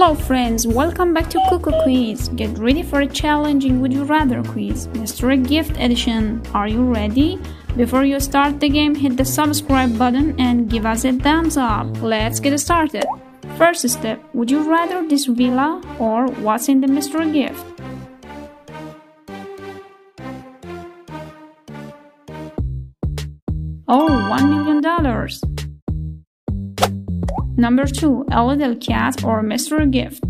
Hello friends, welcome back to Cuckoo Quiz. Get ready for a challenging Would You Rather quiz, Mystery Gift Edition. Are you ready? Before you start the game, hit the subscribe button and give us a thumbs up. Let's get started. First step, would you rather this villa or what's in the mystery gift? Oh, $1 million. Number 2. A little cat or mystery gift.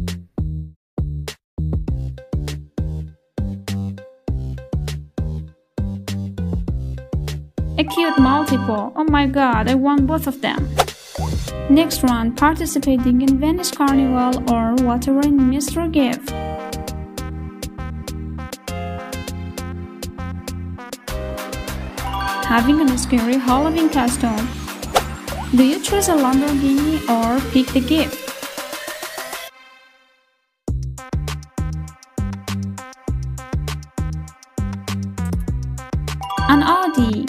A cute multiple. Oh my god, I want both of them. Next one, participating in Venice Carnival or whatever in mystery gift. Having a scary Halloween costume. Do you choose a Lamborghini or pick the gift? An Audi.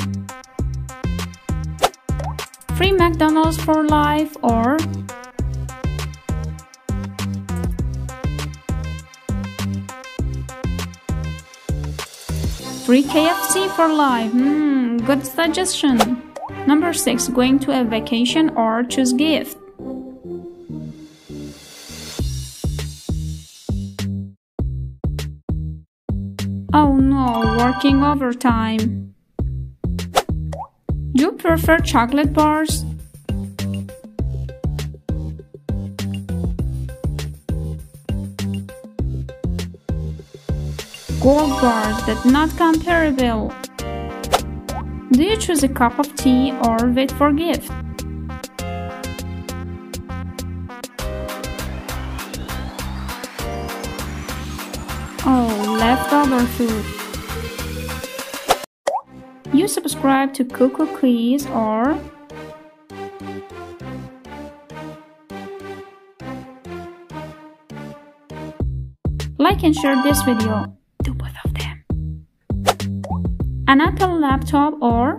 Free McDonald's for life or Free KFC for life. Hmm, good suggestion. Number 6. Going to a vacation or choose gift. Oh no, working overtime. Do you prefer chocolate bars? Gold bars that not comparable. Do you choose a cup of tea or wait for gift? Oh, leftover food. You subscribe to Cuckoo Quiz or like and share this video. An Apple laptop or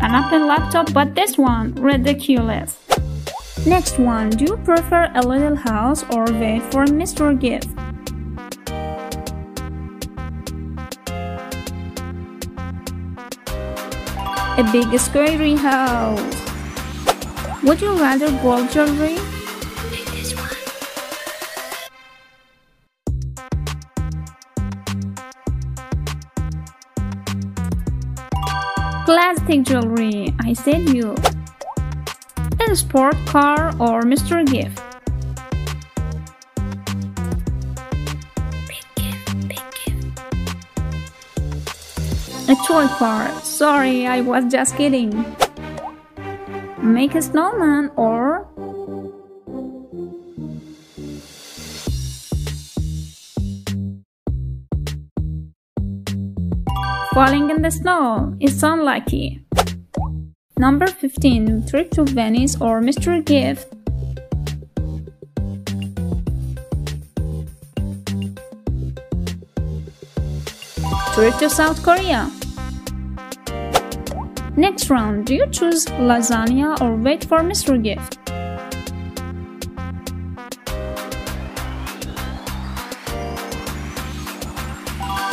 an Apple laptop but this one ridiculous. Next one, do you prefer a little house or wait for Mr. Gift? A big scary house. Would you rather gold jewelry Plastic jewelry, I said you. A sport car or Mr. Gift? Big gift, big gift. A toy car. Sorry, I was just kidding. Make a snowman or Falling in the snow is unlucky. Number 15. Trip to Venice or mystery gift. Trip to South Korea. Next round, do you choose lasagna or wait for mystery gift?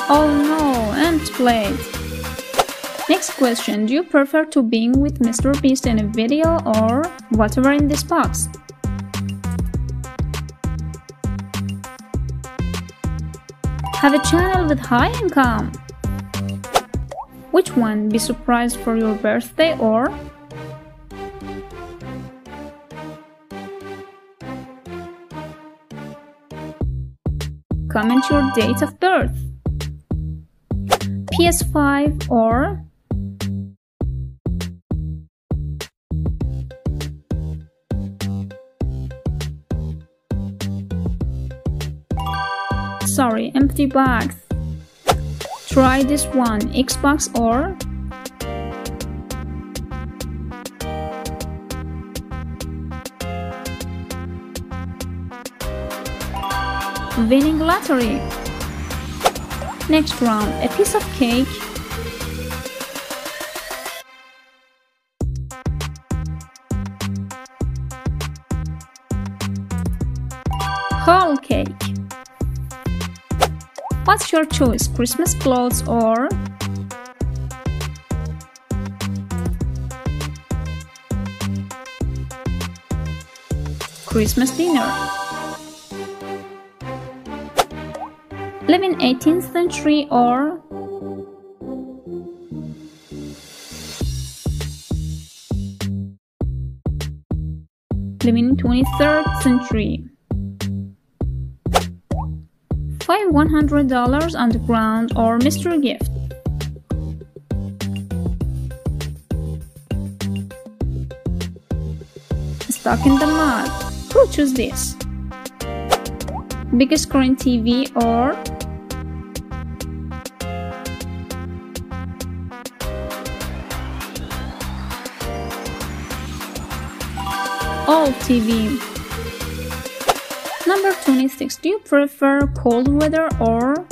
Oh no, Next question, do you prefer to being with Mr. Beast in a video or whatever in this box? Have a channel with high income. Which one? Be surprised for your birthday or Comment your date of birth. PS5 or sorry empty box. Try this one xbox or winning lottery Next round, a piece of cake. Whole cake. What's your choice, Christmas clothes or Christmas dinner? Live in 18th century or living in 23rd century. Five $100 on the ground or mystery gift. Stuck in the mud. Who chose this? Big screen TV or old TV. Number 26. Do you prefer cold weather or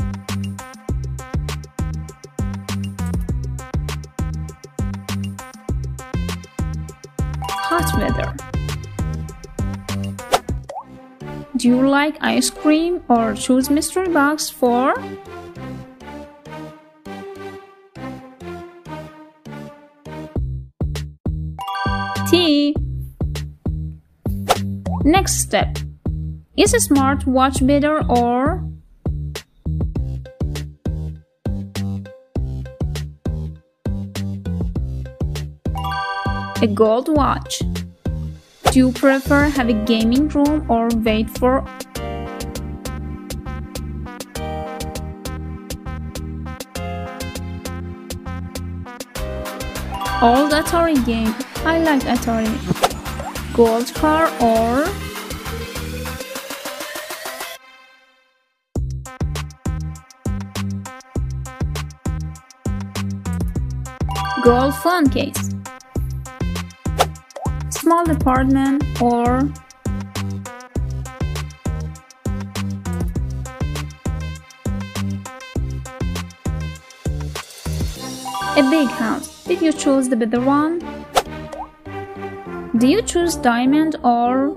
hot weather? Do you like ice cream or choose mystery box for Next step. Is a smartwatch better or a gold watch? Do you prefer have a gaming room or wait for old Atari game? I like Atari. Gold car or gold phone case. Small apartment or a big house. Did you choose the better one? Do you choose diamond or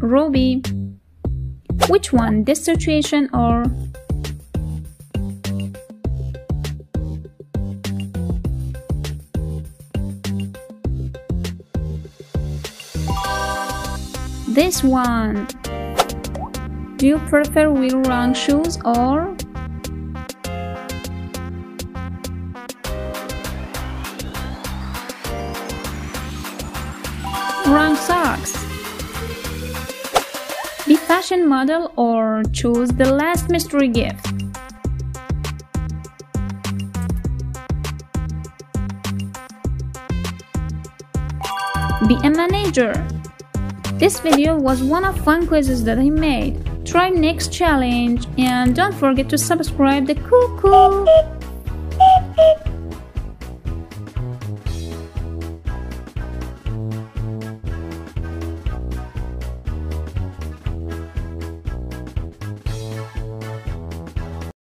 ruby which one, this situation or this one? Do you prefer wheel run shoes or run socks? Model or choose the last mystery gift. Be a manager. This video was one of fun quizzes that I made. Try next challenge and don't forget to subscribe the cuckoo.